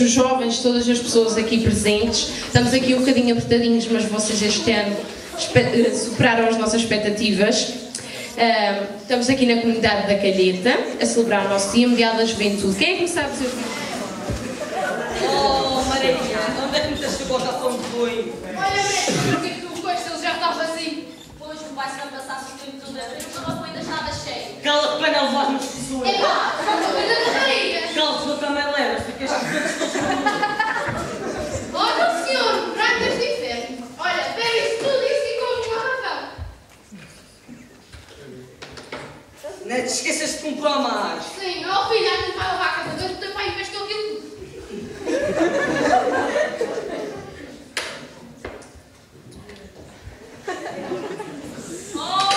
todos os jovens, todas as pessoas aqui presentes. Estamos aqui um bocadinho apertadinhos, mas vocês este ano espe- superaram as nossas expectativas. Estamos aqui na comunidade da Calheta a celebrar o nosso Dia Mundial da Juventude. Quem é que me sabe dizer? Oh, Maria, onde é que me chegou a tão ruim? Olha, Breno, porque que o costo ele já está vazio? Pois o pai se vai passar o tempo todo a ver, o carro ainda estava cheio. Cala-te, pena, levar-me a sua. Epá, não estou vendo a rapariga. Cala-te, tu também levas, ficas Olha, senhor, prato deste inferno. Olha, bebe isso tudo isso e come uma razão. Não te esqueças de comprar mais. Sim, ó filho, antes de vai lavar a casa dois, o teu pai investiu aquilo tudo. Oh,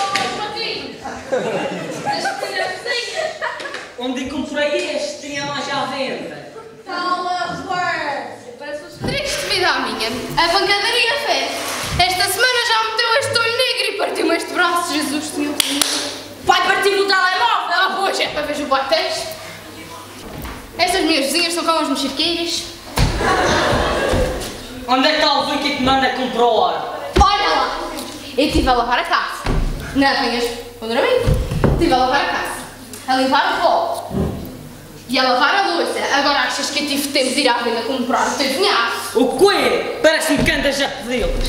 Onde comprei este, tinha mais à venda. Cala, Robert. Parece os triste vida a minha. A pancadaria fez. Esta semana já meteu este olho negro e partiu-me este braço. Jesus, Senhor. Vai partir o telemóvel! Ah, pois é, para ver o batex. Estas minhas vizinhas são como as mexerqueiras. Onde é que está o Vicky que te manda comprar? Olha lá! Eu estive a lavar a casa. Não apanhas contra mim? Estive a lavar a casa. A limpar o pó. E a lavar a louça. Agora achas que eu tive tempo de ir à venda comprar o teu vinhaço? O quê? Parece-me que andas a pedi-los.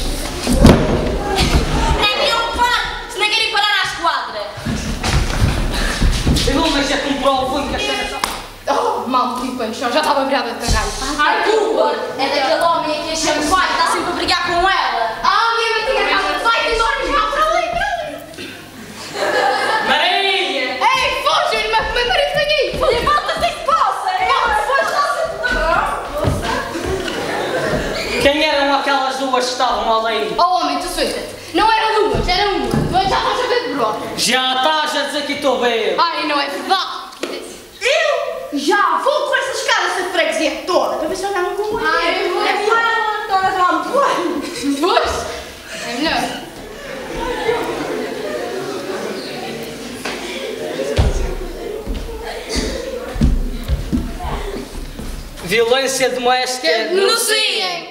Nem me ocupar, se nem querem parar à esquadra. Eu vou mais a comprar o Vicky, que esta Oh, maldito panchão, já estava virada de caralho. A culpa é daquele homem que a chama pai, está sempre a brigar com ela. Duas que estavam ali? Oh, homem, tu suelta-te. Não era duas, era uma. Tu já estás a ver de brother. Já estás a dizer que estou bem. Ai, não é verdade. Eu já vou com essas caras de freguesia toda para ver se eu não como Ai, eu vou. É para lá muito bem. Pois, é melhor. Violência doméstica. Denunciem.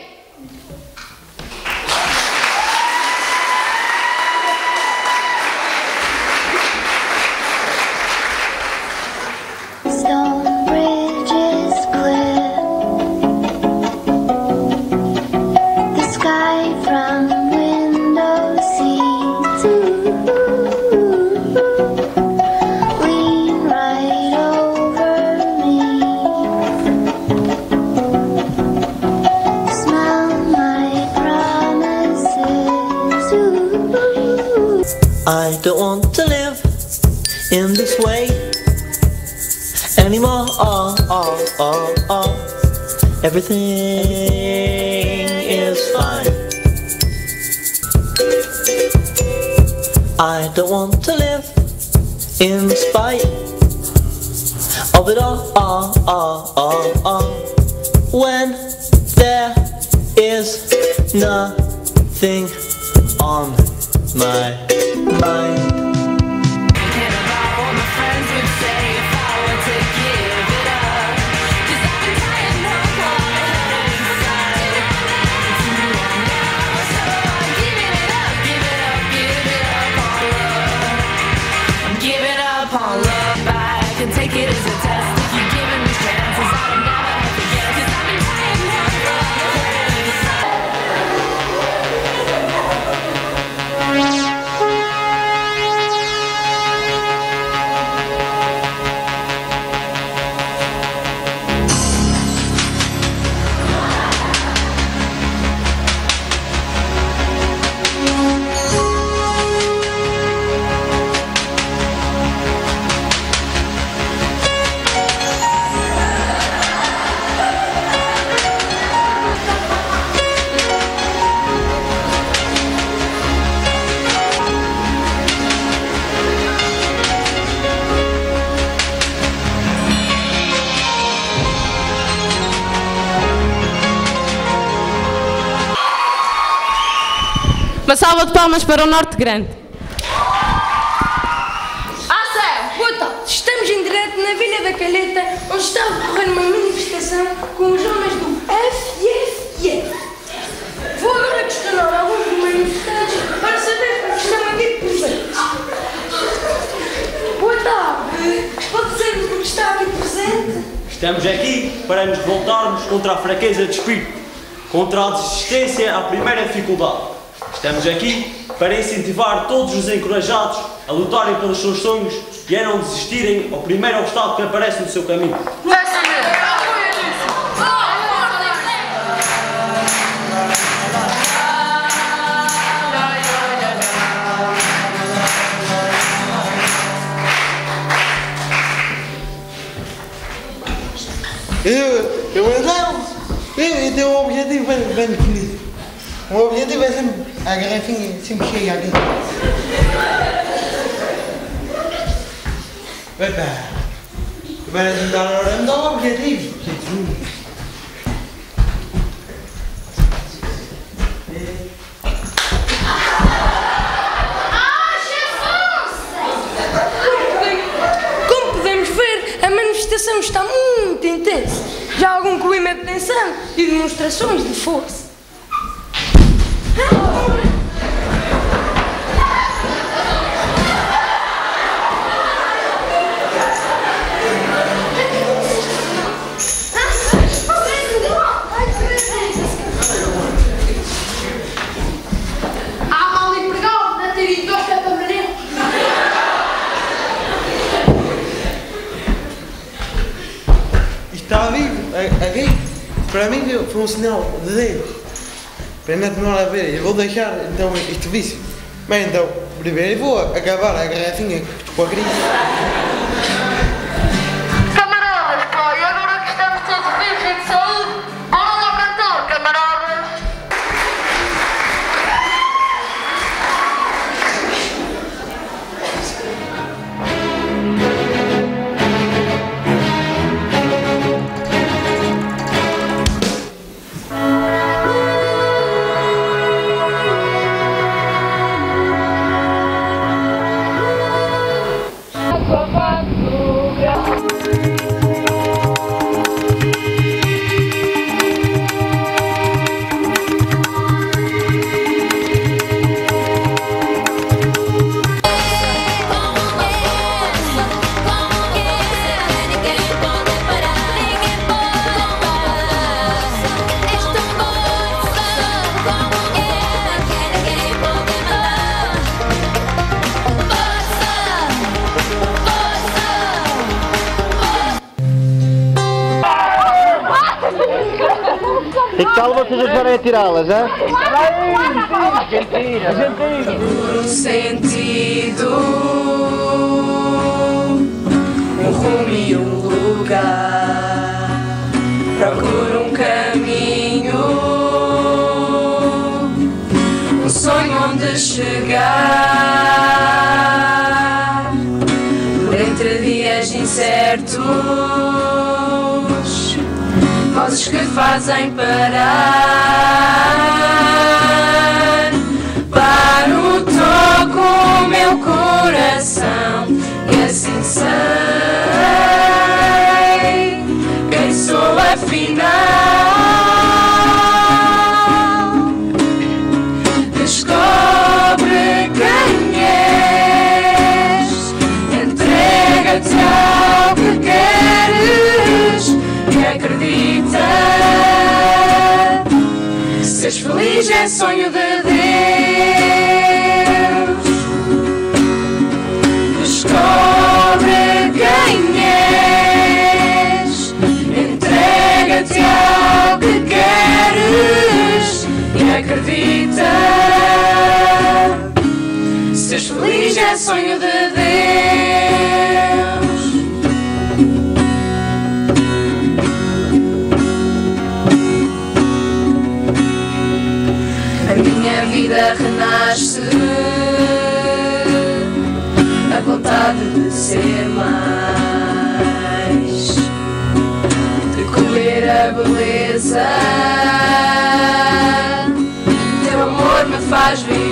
Everything is fine. I don't want to live in spite of it all, all, all, all, all. When there is nothing on my mind. Uma salva de palmas para o Norte Grande. Ah, Zé, puta, estamos em direto na Vila da Calheta, onde gostava de correr numa manifestação com os homens do FFF. Vou agora questionar alguns dos manifestantes para saber o que estão aqui presentes. Boa tarde. Pode dizer o que está aqui presente? Estamos aqui para nos revoltarmos contra a fraqueza de espírito, contra a desistência à primeira dificuldade. Estamos aqui para incentivar todos os encorajados a lutarem pelos seus sonhos e a não desistirem ao primeiro obstáculo que aparece no seu caminho. Eu, eu não, eu, eu tenho um objetivo bem, bem definido. O objetivo é sempre a garrafinha sempre chega aqui. Epá, para tentar agora me dá um objetivo. Como podemos ver, a manifestação está muito intensa. Já há algum clima de tensão e demonstrações de força. Para mim foi um sinal de Deus. Para não tomar a ver, eu vou deixar então isto vício. Bem, então, primeiro vou acabar a garrafinha com a crise. E que tal vocês ajudarem a tirá-las, hã? um sentido, um rumo e um lugar. Procuro um caminho, um sonho onde chegar. Por entre dias incertos, vozes que fazem parar. Feliz é sonho de Deus. Descobre quem és, entrega-te ao que queres e acredita. Seres feliz é sonho de Deus. Ser mais, de colher a beleza. Teu amor me faz viver,